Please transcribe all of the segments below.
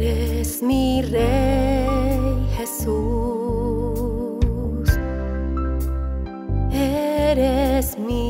eres mi rey Jesús. Eres mi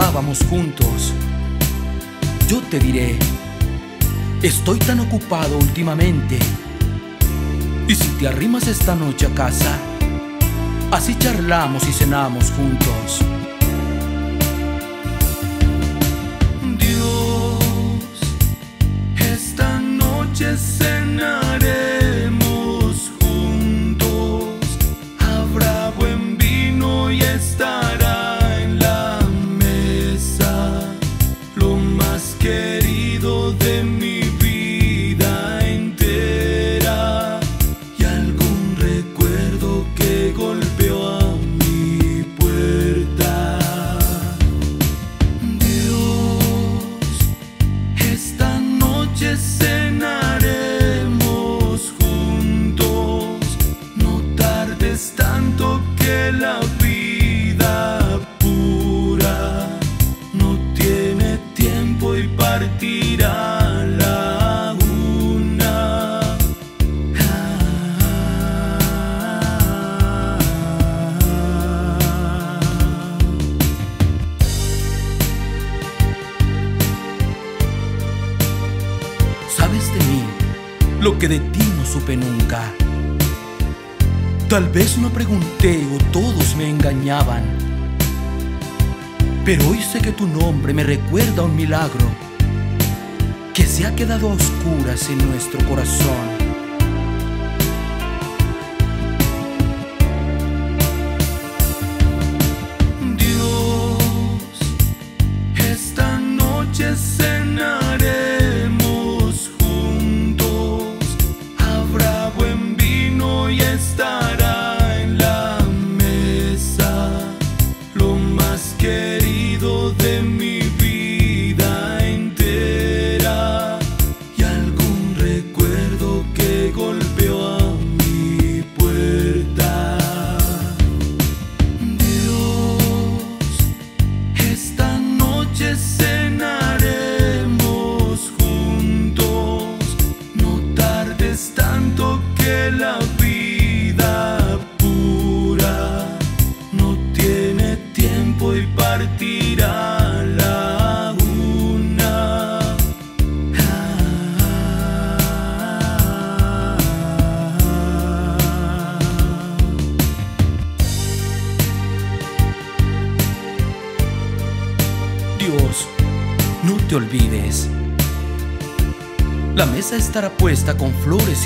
estábamos juntos. Yo te diré, estoy tan ocupado últimamente. Y si te arrimas esta noche a casa, así charlamos y cenamos juntos. tu nombre me recuerda un milagro que se ha quedado a oscuras en nuestro corazón.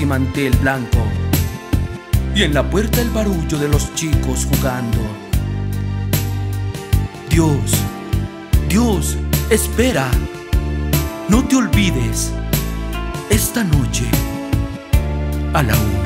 y mantel blanco. Y en la puerta el barullo de los chicos jugando. Dios, Dios, espera. No te olvides. Esta noche a la una.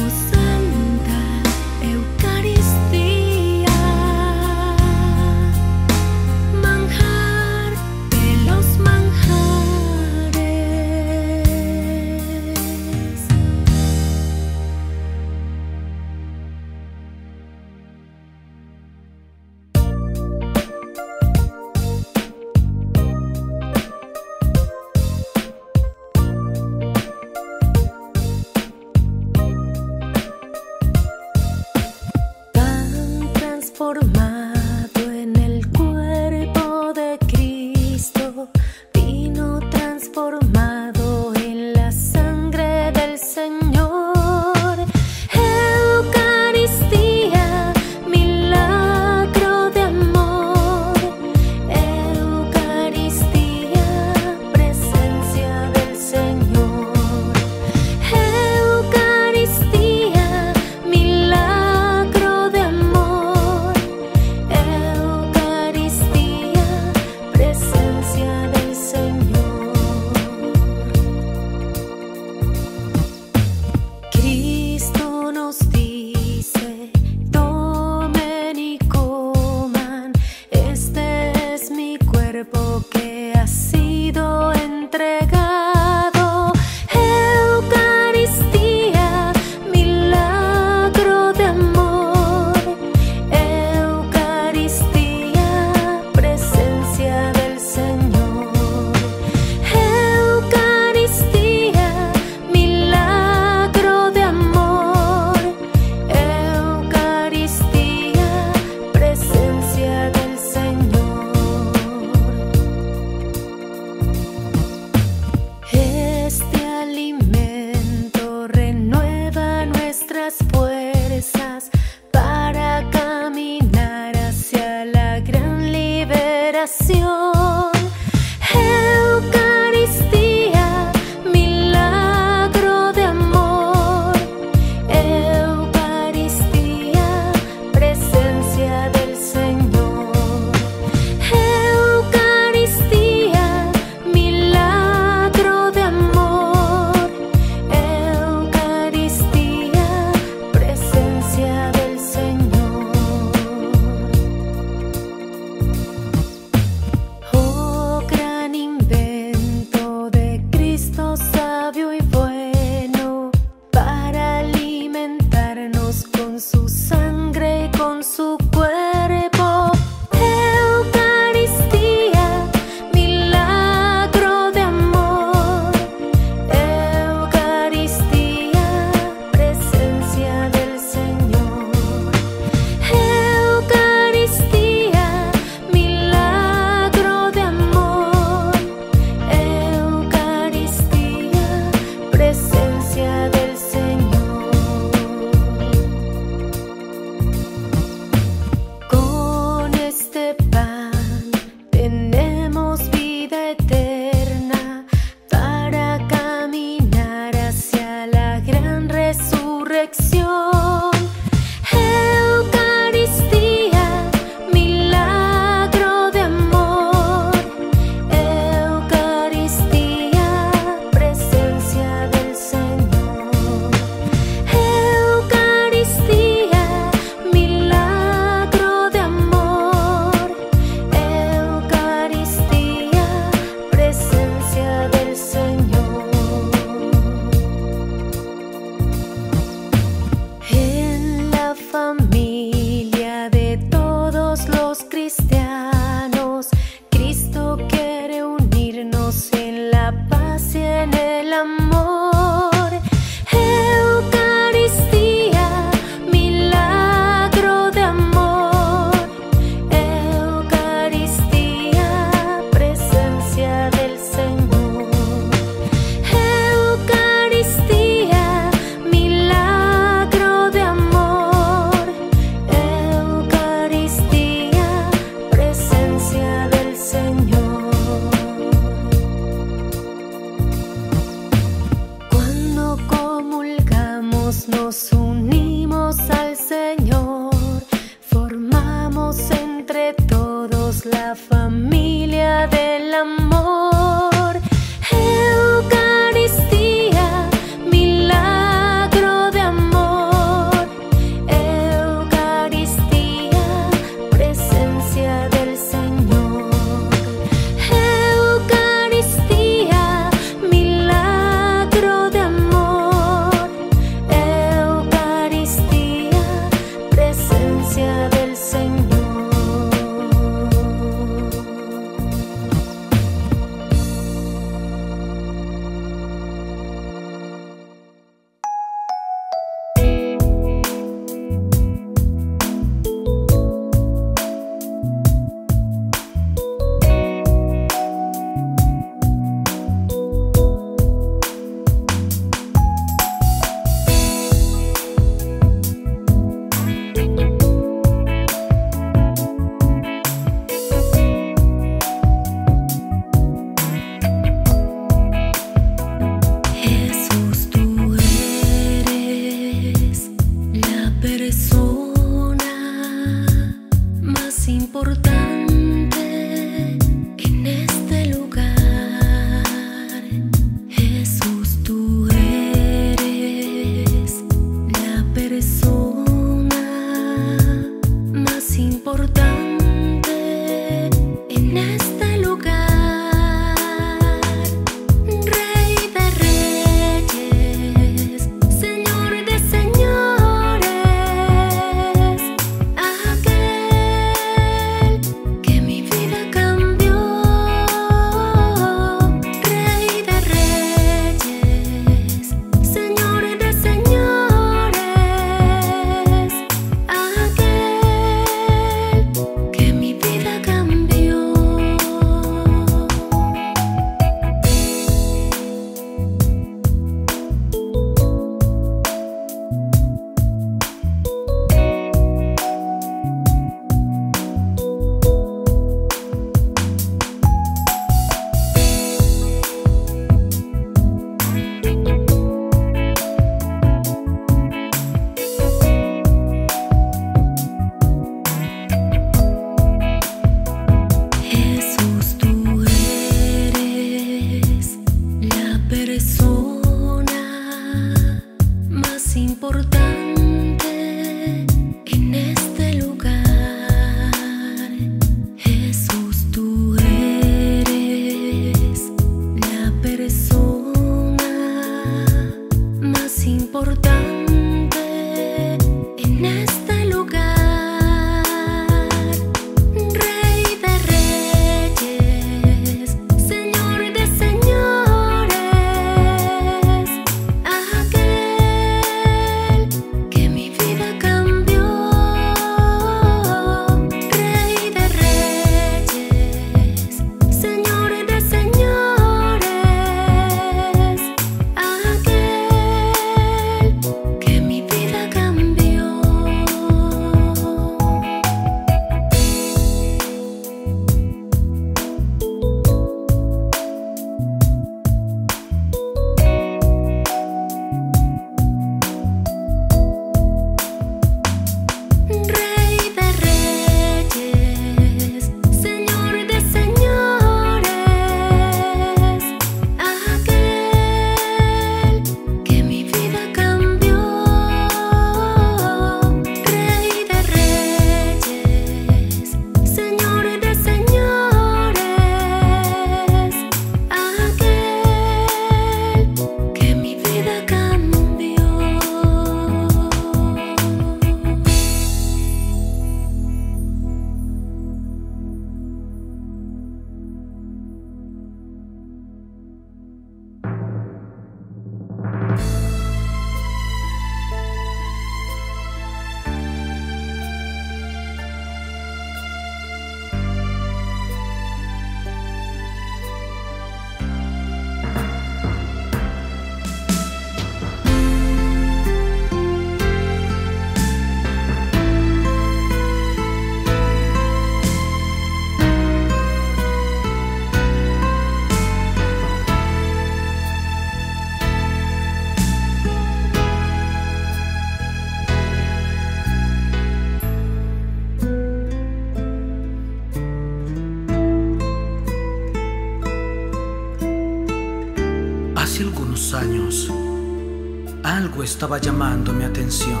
Estaba llamando mi atención.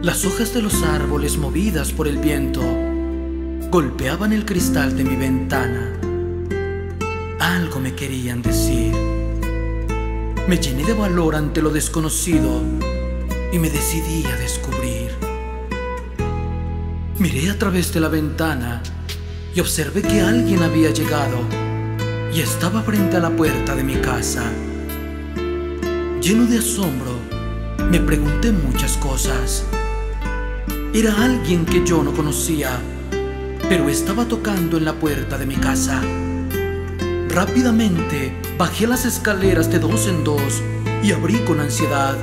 Las hojas de los árboles movidas por el viento golpeaban el cristal de mi ventana. Algo me querían decir. Me llené de valor ante lo desconocido y me decidí a descubrir. Miré a través de la ventana y observé que alguien había llegado y estaba frente a la puerta de mi casa. Lleno de asombro, me pregunté muchas cosas. Era alguien que yo no conocía, pero estaba tocando en la puerta de mi casa. Rápidamente bajé las escaleras de dos en dos y abrí con ansiedad.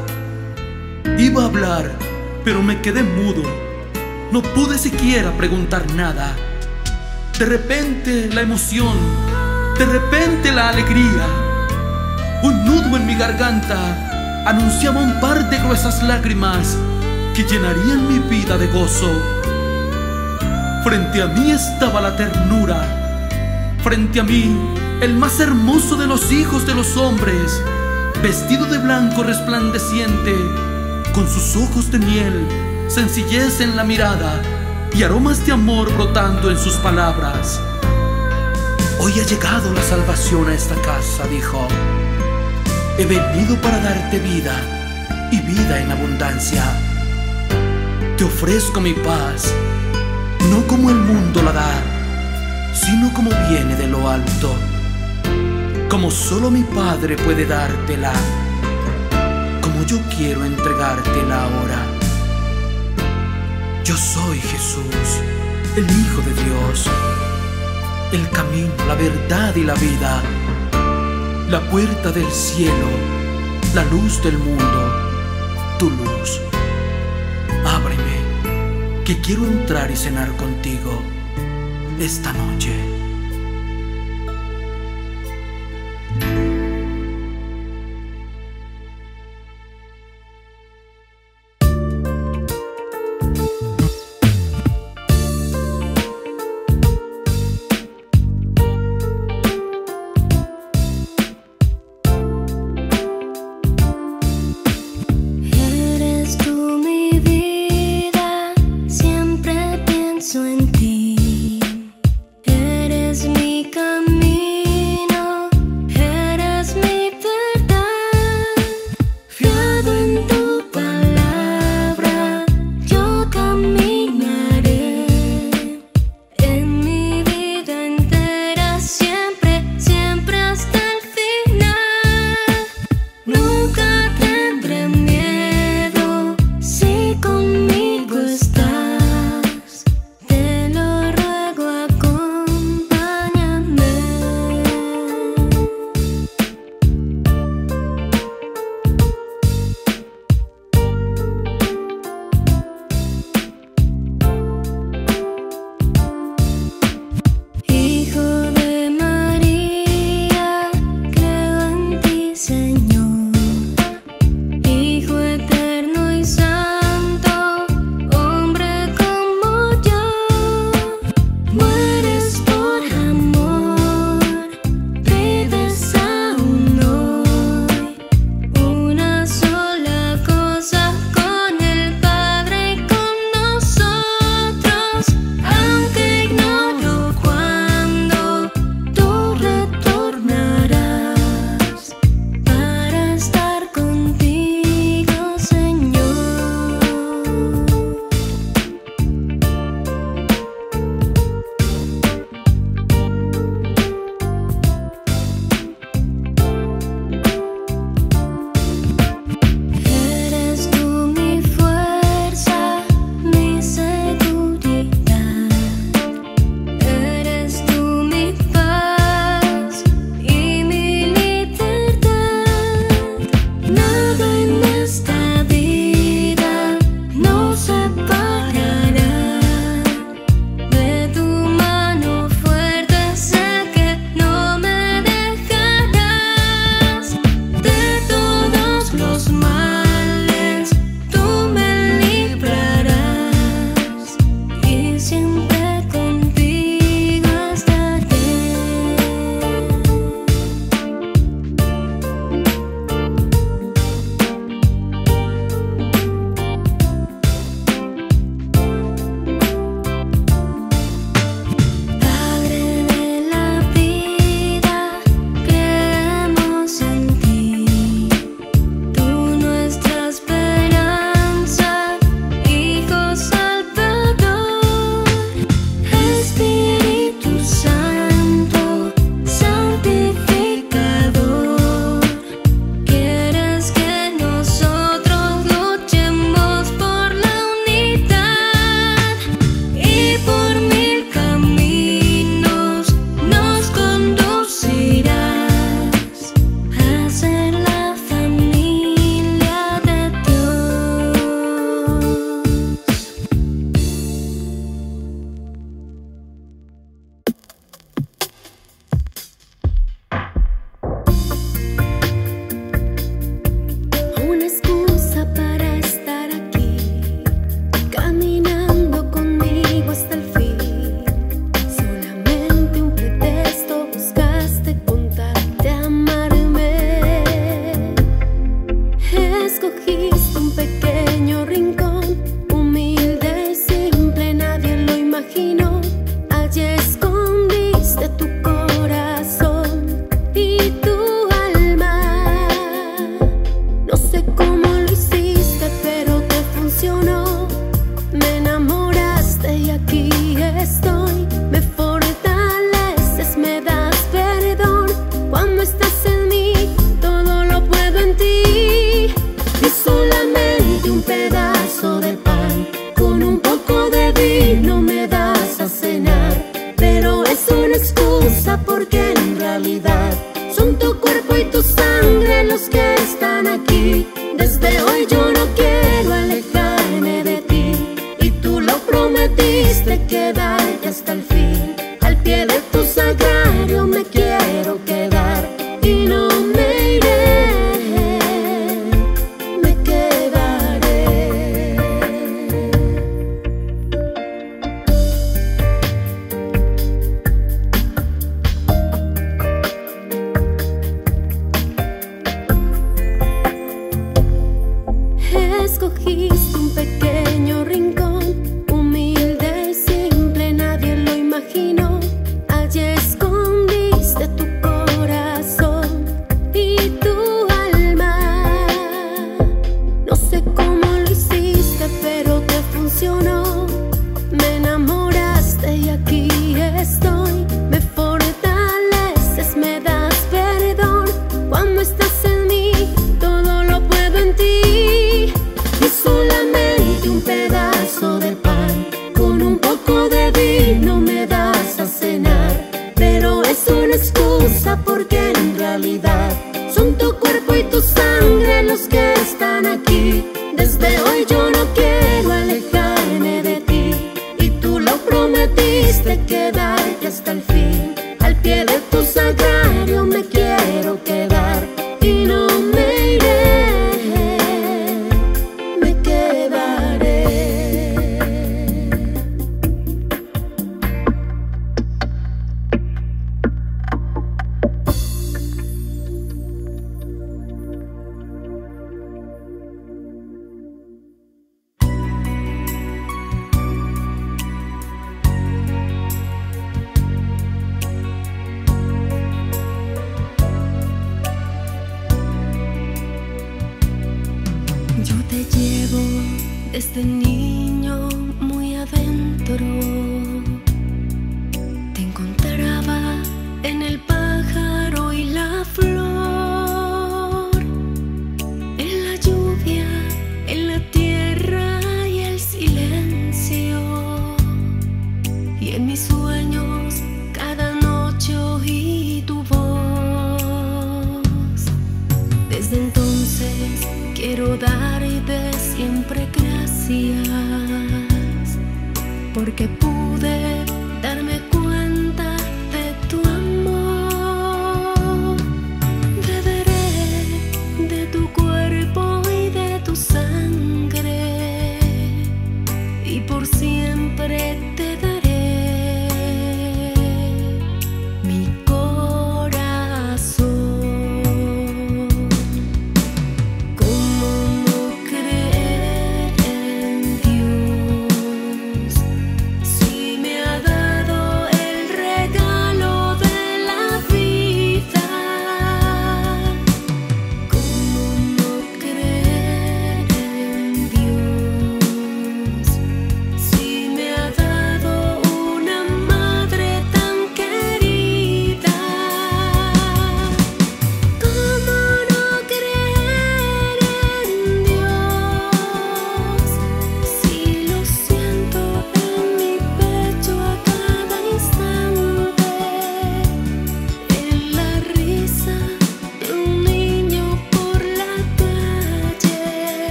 Iba a hablar, pero me quedé mudo. No pude siquiera preguntar nada. De repente la emoción, de repente la alegría, un nudo en mi garganta anunciaba un par de gruesas lágrimas que llenarían mi vida de gozo. Frente a mí estaba la ternura, frente a mí el más hermoso de los hijos de los hombres, vestido de blanco resplandeciente, con sus ojos de miel, sencillez en la mirada y aromas de amor brotando en sus palabras. Hoy ha llegado la salvación a esta casa, dijo. He venido para darte vida y vida en abundancia. Te ofrezco mi paz, no como el mundo la da, sino como viene de lo alto, como solo mi Padre puede dártela, como yo quiero entregártela ahora. Yo soy Jesús, el Hijo de Dios, el camino, la verdad y la vida, la puerta del cielo, la luz del mundo, tu luz. Ábreme, que quiero entrar y cenar contigo esta noche.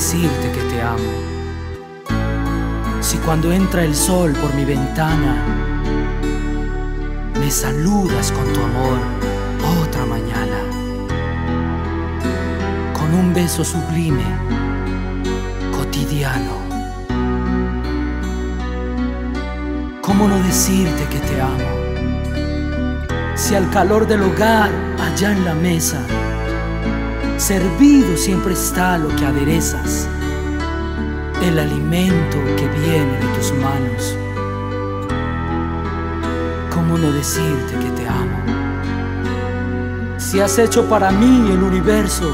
Decirte que te amo? Si cuando entra el sol por mi ventana, me saludas con tu amor otra mañana, con un beso sublime, cotidiano. ¿Cómo no decirte que te amo? Si al calor del hogar, allá en la mesa, servido siempre está lo que aderezas, el alimento que viene de tus manos. ¿Cómo no decirte que te amo? Si has hecho para mí el universo,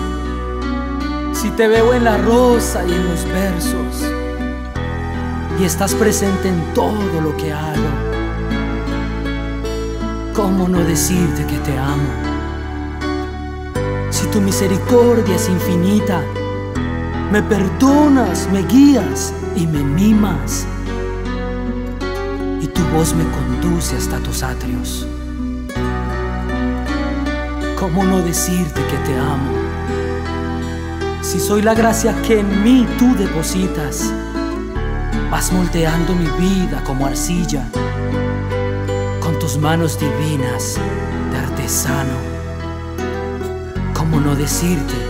si te veo en la rosa y en los versos, y estás presente en todo lo que hago, ¿cómo no decirte que te amo? Tu misericordia es infinita, me perdonas, me guías y me mimas. Y tu voz me conduce hasta tus atrios. ¿Cómo no decirte que te amo? Si soy la gracia que en mí tú depositas, vas moldeando mi vida como arcilla, con tus manos divinas de artesano. ¿Cómo no decirte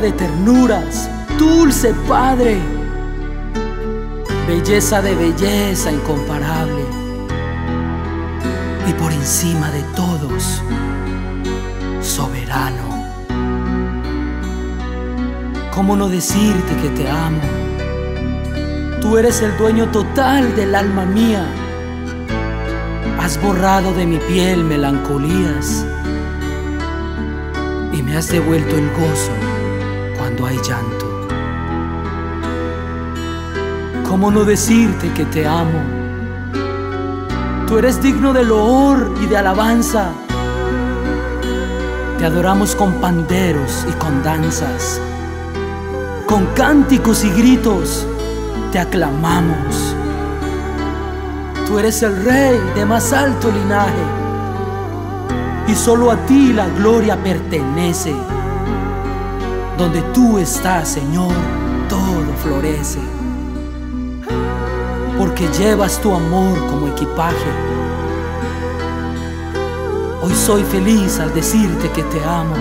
De ternuras, dulce Padre, belleza de belleza incomparable. Y por encima de todos, soberano. ¿Cómo no decirte que te amo? Tú eres el dueño total del alma mía. Has borrado de mi piel melancolías y me has devuelto el gozo ¿Cómo no decirte que te amo? Tú eres digno de loor y de alabanza. Te adoramos con panderos y con danzas, con cánticos y gritos, te aclamamos. Tú eres el rey de más alto linaje y solo a ti la gloria pertenece. Donde tú estás, Señor, todo florece. Porque llevas tu amor como equipaje. Hoy soy feliz al decirte que te amo.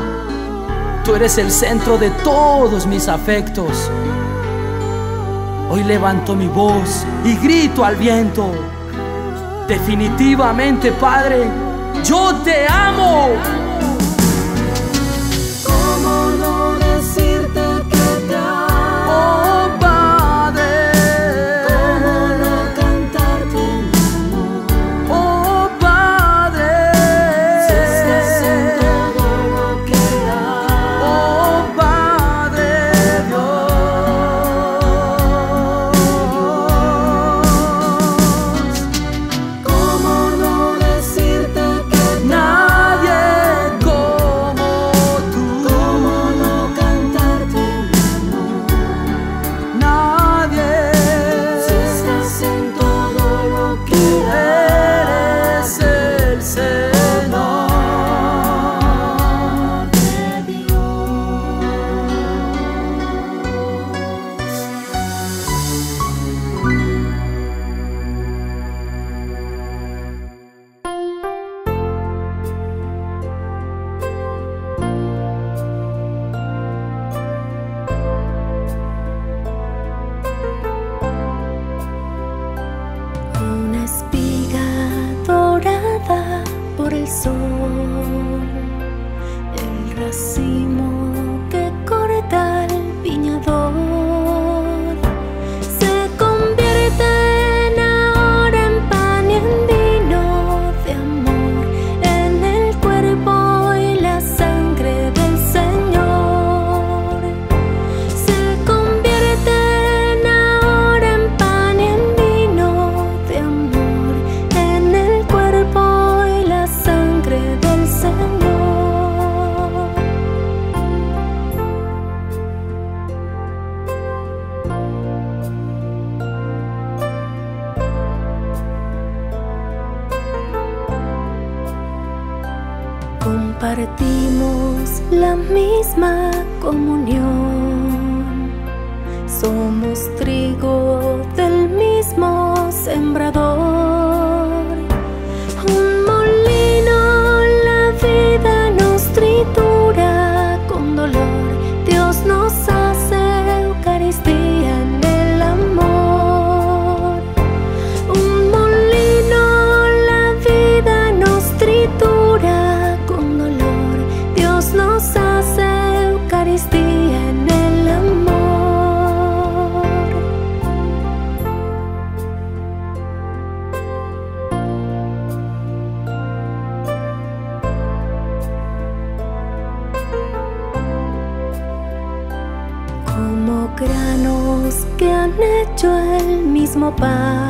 Tú eres el centro de todos mis afectos. Hoy levanto mi voz y grito al viento. Definitivamente, Padre, yo te amo. Compartimos la misma comunión, somos trigo del mismo sembrador. 吧。